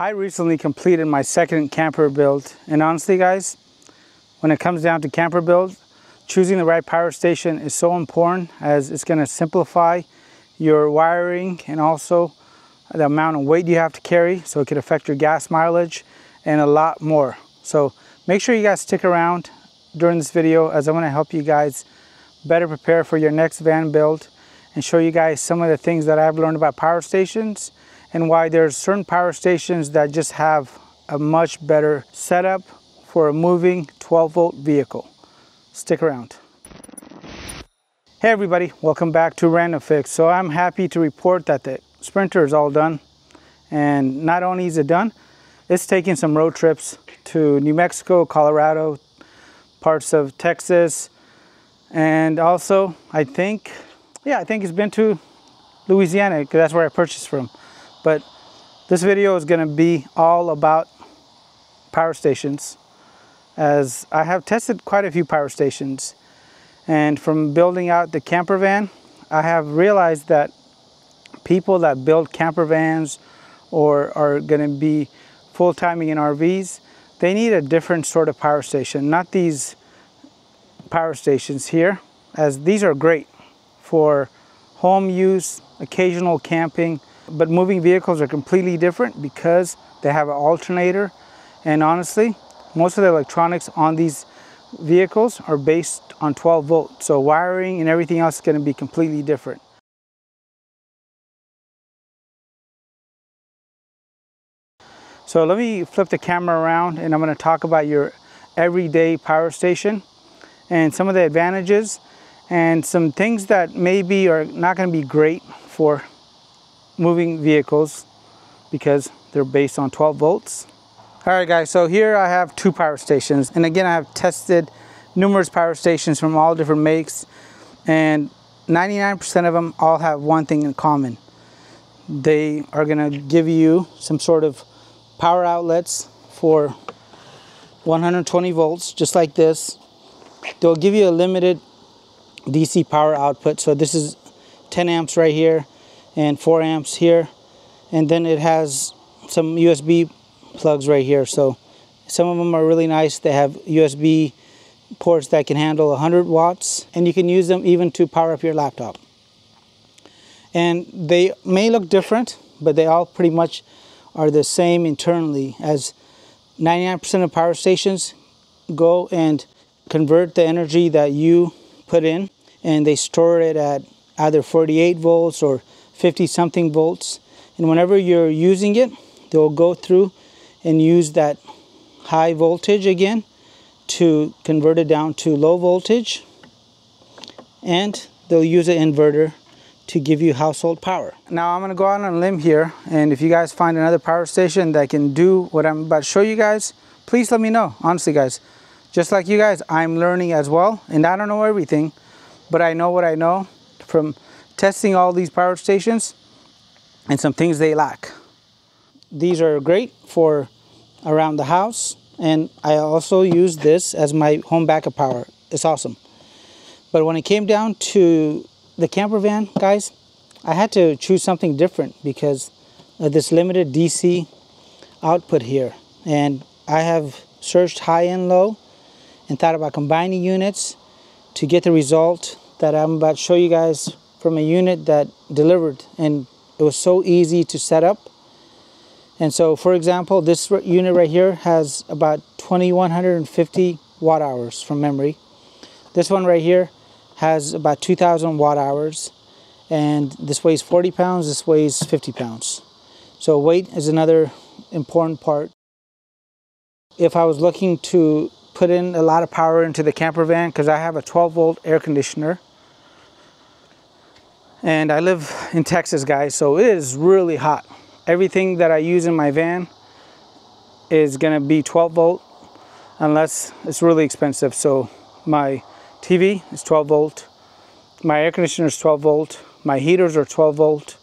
I recently completed my second camper build and honestly guys, when it comes down to camper build, choosing the right power station is so important as it's going to simplify your wiring and also the amount of weight you have to carry so it could affect your gas mileage and a lot more. So make sure you guys stick around during this video as I'm going to help you guys better prepare for your next van build and show you guys some of the things that I've learned about power stations and why there's certain power stations that just have a much better setup for a moving 12 volt vehicle. Stick around. Hey everybody, welcome back to Random Fix. So I'm happy to report that the Sprinter is all done. And not only is it done, it's taking some road trips to New Mexico, Colorado, parts of Texas, and also I think, yeah, I think it's been to Louisiana because that's where I purchased from. But this video is going to be all about power stations as I have tested quite a few power stations. And from building out the camper van I have realized that people that build camper vans or are going to be full-timing in RVs they need a different sort of power station not these power stations here as these are great for home use occasional camping but moving vehicles are completely different because they have an alternator. And honestly, most of the electronics on these vehicles are based on 12 volt. So wiring and everything else is going to be completely different. So let me flip the camera around and I'm going to talk about your everyday power station and some of the advantages and some things that maybe are not going to be great for moving vehicles because they're based on 12 volts. All right guys, so here I have two power stations. And again, I have tested numerous power stations from all different makes and 99% of them all have one thing in common. They are gonna give you some sort of power outlets for 120 volts, just like this. They'll give you a limited DC power output. So this is 10 amps right here and 4 amps here. And then it has some USB plugs right here. So some of them are really nice. They have USB ports that can handle 100 watts and you can use them even to power up your laptop. And they may look different but they all pretty much are the same internally as 99% of power stations go and convert the energy that you put in and they store it at either 48 volts or 50 something volts and whenever you're using it they'll go through and use that high voltage again to convert it down to low voltage and they'll use an inverter to give you household power. Now I'm going to go out on a limb here and if you guys find another power station that can do what I'm about to show you guys, please let me know. Honestly guys, just like you guys, I'm learning as well and I don't know everything, but I know what I know from testing all these power stations and some things they lack. These are great for around the house and I also use this as my home backup power. It's awesome. But when it came down to the camper van, guys, I had to choose something different because of this limited DC output here. And I have searched high and low and thought about combining units to get the result that I'm about to show you guys from a unit that delivered and it was so easy to set up. And so for example, this unit right here has about 2150 watt hours from memory. This one right here has about 2000 watt hours and this weighs 40 pounds, this weighs 50 pounds. So weight is another important part. If I was looking to put in a lot of power into the camper van because I have a 12 volt air conditioner and I live in Texas guys so it is really hot. Everything that I use in my van is gonna be 12 volt unless it's really expensive. So my TV is 12 volt my air conditioner is 12 volt my heaters are 12 volt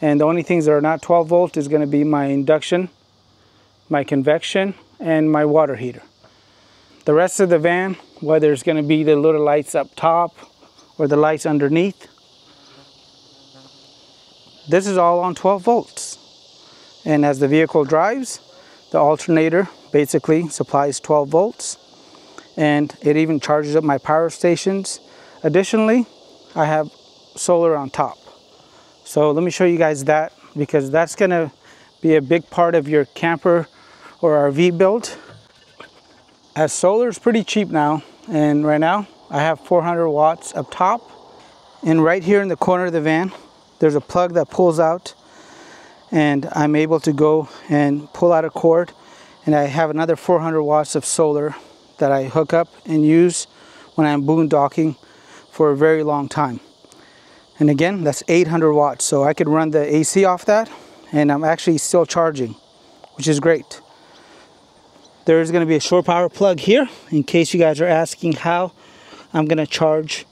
and the only things that are not 12 volt is going to be my induction my convection and my water heater. The rest of the van whether it's going to be the little lights up top or the lights underneath this is all on 12 volts. And as the vehicle drives, the alternator basically supplies 12 volts and it even charges up my power stations. Additionally, I have solar on top. So let me show you guys that because that's gonna be a big part of your camper or RV build. As solar is pretty cheap now, and right now I have 400 watts up top. And right here in the corner of the van, there's a plug that pulls out and I'm able to go and pull out a cord and I have another 400 watts of solar that I hook up and use when I'm boondocking for a very long time. And again, that's 800 watts. So I could run the AC off that and I'm actually still charging, which is great. There is gonna be a shore power plug here in case you guys are asking how I'm gonna charge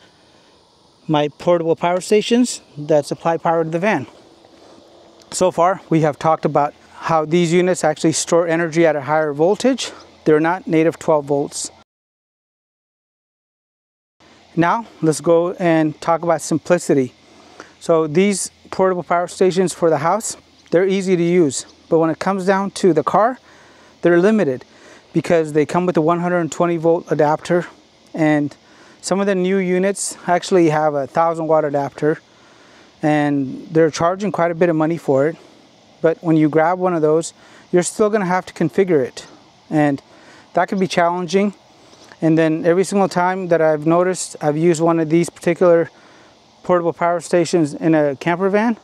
my portable power stations that supply power to the van. So far, we have talked about how these units actually store energy at a higher voltage. They're not native 12 volts. Now, let's go and talk about simplicity. So these portable power stations for the house, they're easy to use. But when it comes down to the car, they're limited because they come with a 120 volt adapter and some of the new units actually have a 1000 watt adapter and they're charging quite a bit of money for it. But when you grab one of those, you're still gonna have to configure it. And that can be challenging. And then every single time that I've noticed, I've used one of these particular portable power stations in a camper van,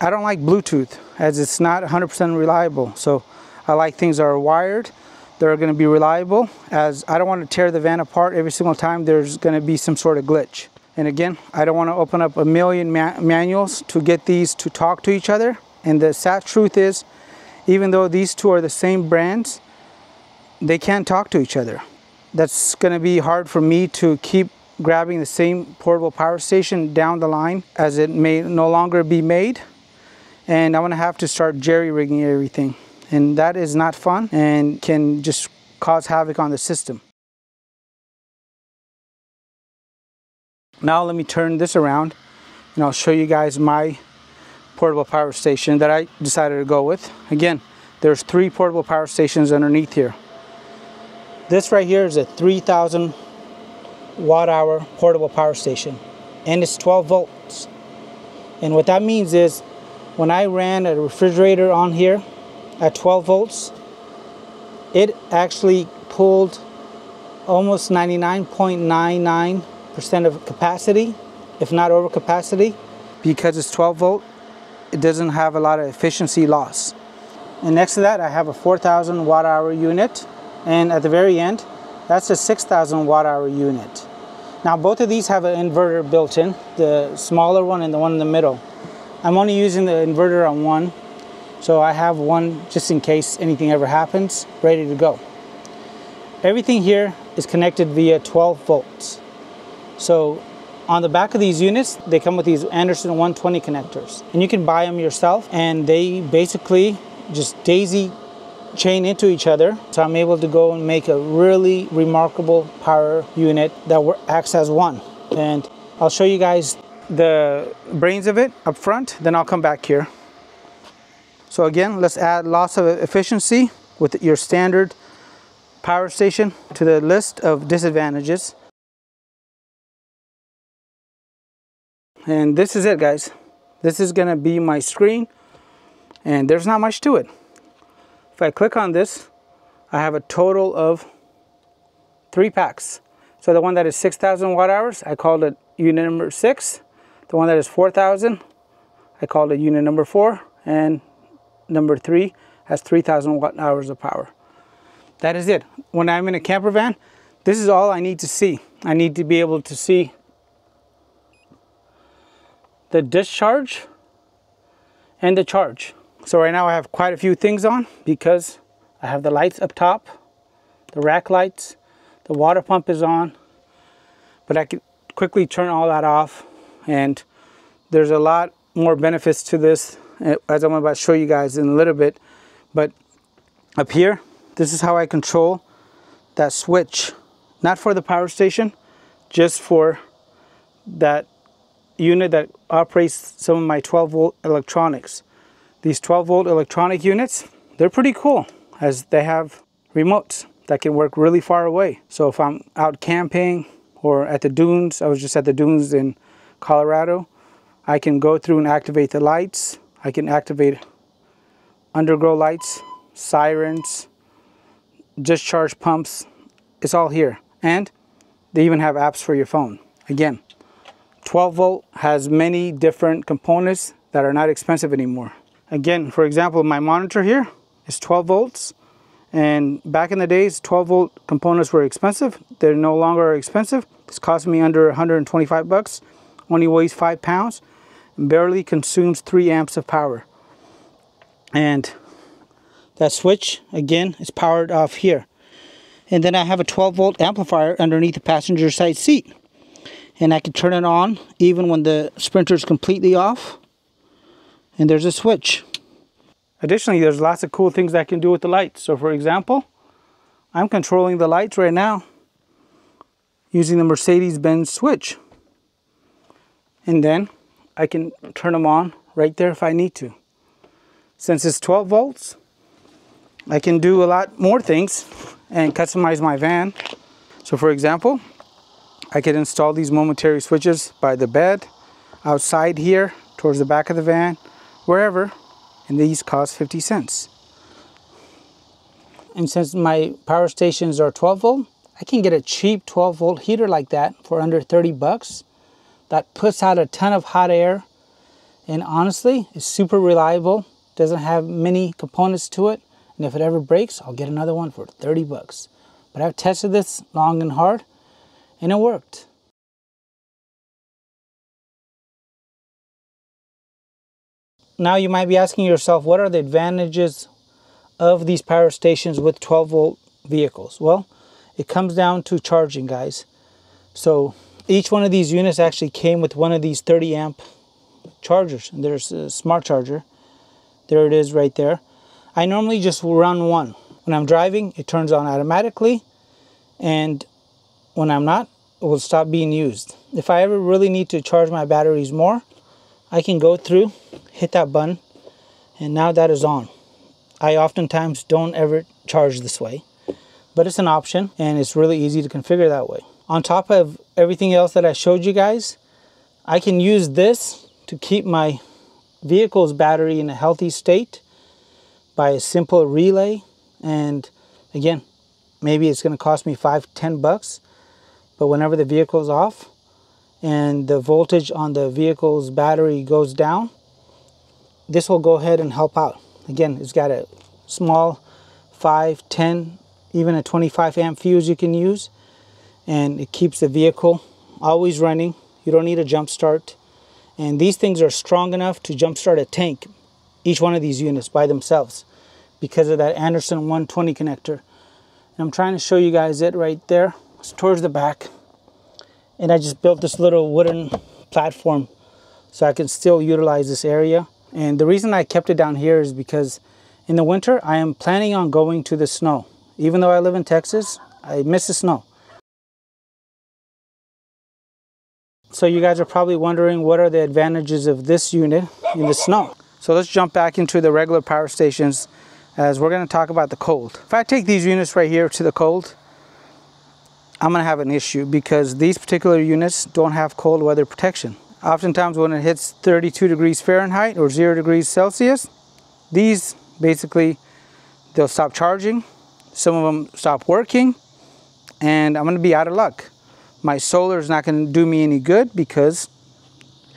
I don't like Bluetooth as it's not 100% reliable. So I like things that are wired, that are gonna be reliable as I don't wanna tear the van apart every single time there's gonna be some sort of glitch. And again, I don't want to open up a million ma manuals to get these to talk to each other. And the sad truth is, even though these two are the same brands, they can't talk to each other. That's going to be hard for me to keep grabbing the same portable power station down the line as it may no longer be made. And I'm going to have to start jerry-rigging everything. And that is not fun and can just cause havoc on the system. Now let me turn this around and I'll show you guys my portable power station that I decided to go with. Again, there's three portable power stations underneath here. This right here is a 3000 watt hour portable power station and it's 12 volts. And what that means is when I ran a refrigerator on here at 12 volts, it actually pulled almost 99.99 percent of capacity, if not over capacity. Because it's 12 volt, it doesn't have a lot of efficiency loss. And next to that, I have a 4,000 watt hour unit. And at the very end, that's a 6,000 watt hour unit. Now both of these have an inverter built in, the smaller one and the one in the middle. I'm only using the inverter on one, so I have one just in case anything ever happens, ready to go. Everything here is connected via 12 volts. So on the back of these units, they come with these Anderson 120 connectors. And you can buy them yourself and they basically just daisy chain into each other. So I'm able to go and make a really remarkable power unit that acts as one. And I'll show you guys the brains of it up front, then I'll come back here. So again, let's add loss of efficiency with your standard power station to the list of disadvantages. and this is it guys. This is gonna be my screen and there's not much to it. If I click on this I have a total of three packs. So the one that is 6,000 watt hours I called it unit number six. The one that is 4,000 I called it unit number four. And number three has 3,000 watt hours of power. That is it. When I'm in a camper van this is all I need to see. I need to be able to see the discharge and the charge. So right now I have quite a few things on because I have the lights up top, the rack lights, the water pump is on, but I can quickly turn all that off and there's a lot more benefits to this Uh, as I'm about to show you guys in a little bit. But up here, this is how I control that switch, not for the power station, just for that unit that operates some of my 12 volt electronics. These 12 volt electronic units, they're pretty cool as they have remotes that can work really far away. So if I'm out camping or at the dunes, I was just at the dunes in Colorado, I can go through and activate the lights. I can activate underglow lights, sirens, discharge pumps. It's all here. And they even have apps for your phone. Again, 12 volt has many different components that are not expensive anymore. Again, for example, my monitor here is 12 volts. And back in the days, 12 volt components were expensive. They're no longer expensive. It's cost me under 125 bucks. Only weighs five pounds. Barely consumes three amps of power. And that switch, again, is powered off here. And then I have a 12 volt amplifier underneath the passenger side seat. And I can turn it on even when the Sprinter is completely off. And there's a switch. Additionally, there's lots of cool things I can do with the lights. So for example, I'm controlling the lights right now using the Mercedes-Benz switch. And then I can turn them on right there if I need to. Since it's 12 volts, I can do a lot more things and customize my van. So for example, I could install these momentary switches by the bed, outside here, towards the back of the van, wherever, and these cost 50 cents. And since my power stations are 12 volt, I can get a cheap 12 volt heater like that for under 30 bucks. That puts out a ton of hot air and honestly, it's super reliable. Doesn't have many components to it. And if it ever breaks, I'll get another one for 30 bucks. But I've tested this long and hard and it worked. Now you might be asking yourself, what are the advantages of these power stations with 12 volt vehicles? Well, it comes down to charging, guys. So each one of these units actually came with one of these 30 amp chargers. And there's a smart charger. There it is right there. I normally just run one. When I'm driving, it turns on automatically. And when I'm not, it will stop being used. If I ever really need to charge my batteries more, I can go through, hit that button, and now that is on. I oftentimes don't ever charge this way, but it's an option and it's really easy to configure that way. On top of everything else that I showed you guys, I can use this to keep my vehicle's battery in a healthy state by a simple relay. And again maybe it's going to cost me five ten bucks but whenever the vehicle is off and the voltage on the vehicle's battery goes down this will go ahead and help out. Again it's got a small 5 10 even a 25 amp fuse you can use and it keeps the vehicle always running you don't need a jump start and these things are strong enough to jump start a tank, each one of these units by themselves, because of that Anderson 120 connector. And I'm trying to show you guys it right there. It's towards the back. And I just built this little wooden platform so I can still utilize this area. And the reason I kept it down here is because in the winter, I am planning on going to the snow. Even though I live in Texas, I miss the snow. So you guys are probably wondering what are the advantages of this unit in the snow. So let's jump back into the regular power stations as we're going to talk about the cold. If I take these units right here to the cold, I'm going to have an issue because these particular units don't have cold weather protection. Oftentimes when it hits 32 degrees Fahrenheit or 0 degrees Celsius, these basically, they'll stop charging, some of them stop working, and I'm going to be out of luck my solar is not going to do me any good because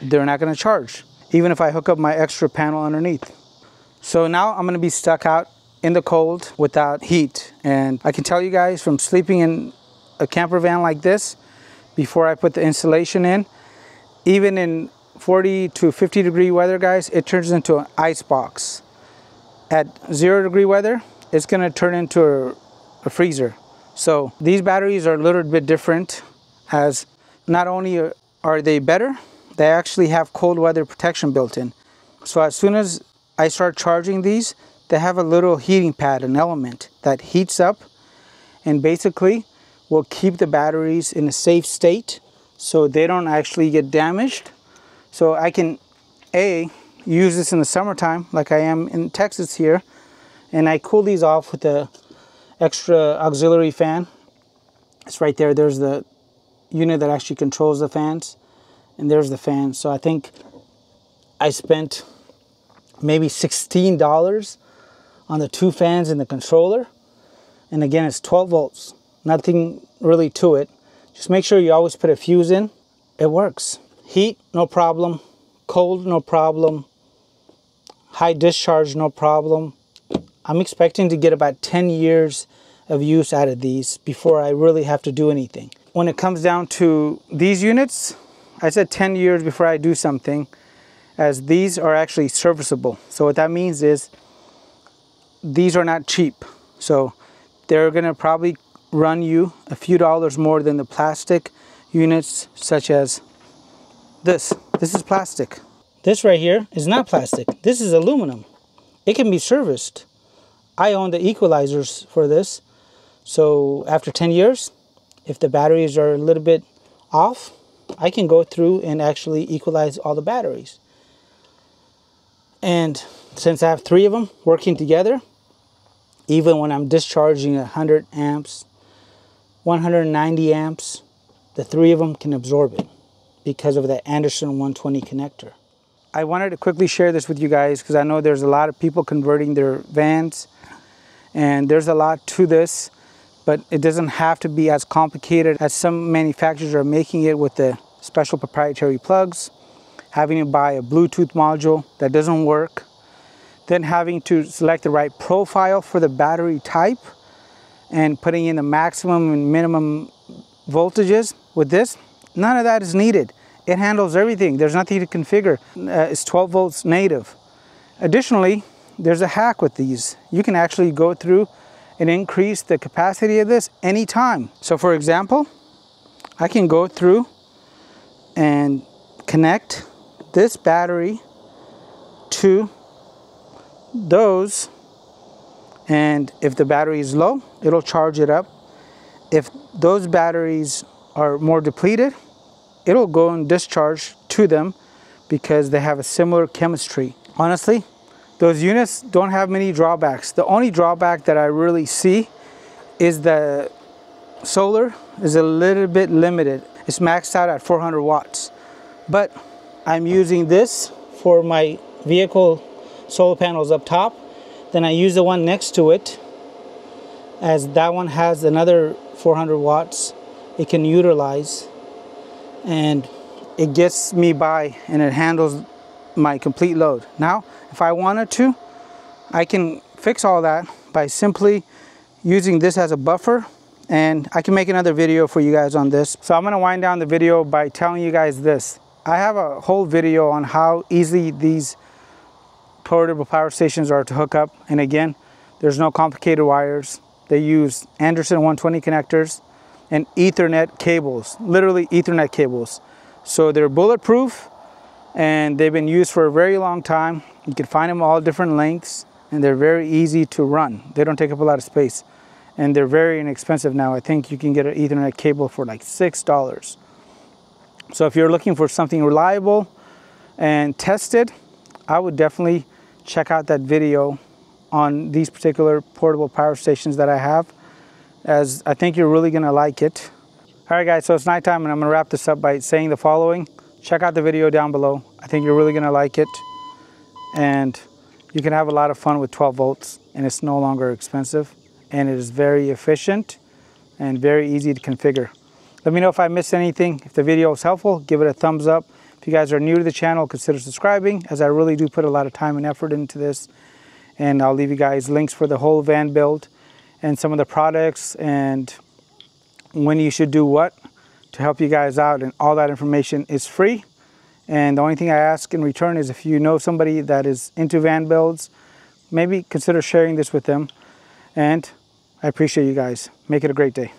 they're not going to charge, even if I hook up my extra panel underneath. So now I'm going to be stuck out in the cold without heat. And I can tell you guys from sleeping in a camper van like this, before I put the insulation in, even in 40 to 50 degree weather, guys, it turns into an ice box. At zero degree weather, it's gonna turn into a, a freezer. So these batteries are a little bit different as not only are they better, they actually have cold weather protection built in. So as soon as I start charging these, they have a little heating pad, an element that heats up and basically will keep the batteries in a safe state so they don't actually get damaged. So I can, A, use this in the summertime like I am in Texas here and I cool these off with the extra auxiliary fan. It's right there. There's the unit that actually controls the fans and there's the fan. So I think I spent maybe $16 on the two fans and the controller. And again, it's 12 volts, nothing really to it. Just make sure you always put a fuse in. It works. Heat, no problem. Cold, no problem. High discharge, no problem. I'm expecting to get about 10 years of use out of these before I really have to do anything. When it comes down to these units, I said 10 years before I do something as these are actually serviceable. So what that means is these are not cheap. So they're gonna probably run you a few dollars more than the plastic units such as this. This is plastic. This right here is not plastic. This is aluminum. It can be serviced. I own the equalizers for this. So after 10 years, if the batteries are a little bit off, I can go through and actually equalize all the batteries. And since I have three of them working together, even when I'm discharging 100 amps, 190 amps, the three of them can absorb it because of the Anderson 120 connector. I wanted to quickly share this with you guys because I know there's a lot of people converting their vans and there's a lot to this, but it doesn't have to be as complicated as some manufacturers are making it with the special proprietary plugs having to buy a Bluetooth module that doesn't work, then having to select the right profile for the battery type and putting in the maximum and minimum voltages with this, none of that is needed. It handles everything. There's nothing to configure. Uh, it's 12 volts native. Additionally, there's a hack with these. You can actually go through and increase the capacity of this anytime. So for example, I can go through and connect this battery to those and if the battery is low it'll charge it up if those batteries are more depleted it'll go and discharge to them because they have a similar chemistry honestly those units don't have many drawbacks. The only drawback that I really see is the solar is a little bit limited. It's maxed out at 400 watts. But I'm using this for my vehicle solar panels up top. Then I use the one next to it as that one has another 400 watts it can utilize. And it gets me by and it handles my complete load. Now, if I wanted to, I can fix all that by simply using this as a buffer and I can make another video for you guys on this. So I'm gonna wind down the video by telling you guys this. I have a whole video on how easy these portable power stations are to hook up. And again, there's no complicated wires. They use Anderson 120 connectors and ethernet cables, literally ethernet cables. So they're bulletproof and they've been used for a very long time. You can find them all different lengths and they're very easy to run. They don't take up a lot of space and they're very inexpensive now. I think you can get an ethernet cable for like $6. So if you're looking for something reliable and tested, I would definitely check out that video on these particular portable power stations that I have as I think you're really gonna like it. All right guys, so it's nighttime and I'm gonna wrap this up by saying the following. Check out the video down below. I think you're really gonna like it. And you can have a lot of fun with 12 volts and it's no longer expensive and it is very efficient and very easy to configure. Let me know if I missed anything. If the video was helpful, give it a thumbs up. If you guys are new to the channel, consider subscribing as I really do put a lot of time and effort into this. And I'll leave you guys links for the whole van build and some of the products and when you should do what to help you guys out. And all that information is free. And the only thing I ask in return is if you know somebody that is into van builds, maybe consider sharing this with them. And I appreciate you guys. Make it a great day.